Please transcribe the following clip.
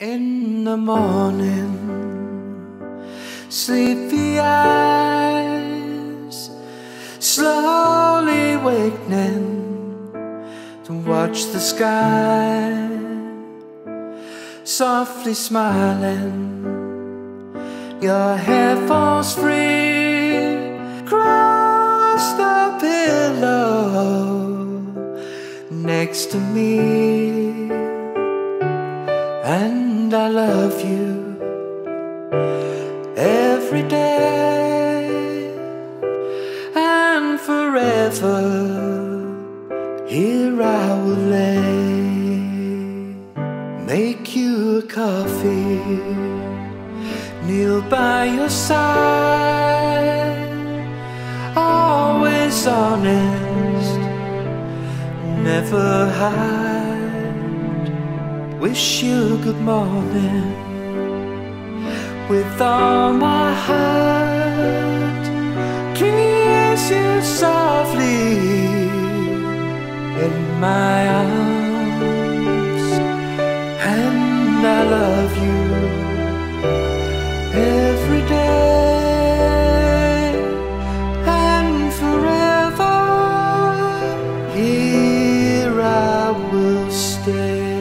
In the morning, sleepy eyes, slowly wakening to watch the sky, softly smiling. Your hair falls free across the pillow next to me and I love you every day and forever. Here I will lay, make you a coffee, kneel by your side, always honest, never hide wish you good morning with all my heart. Kiss you softly in my arms, and I love you every day and forever. Here I will stay.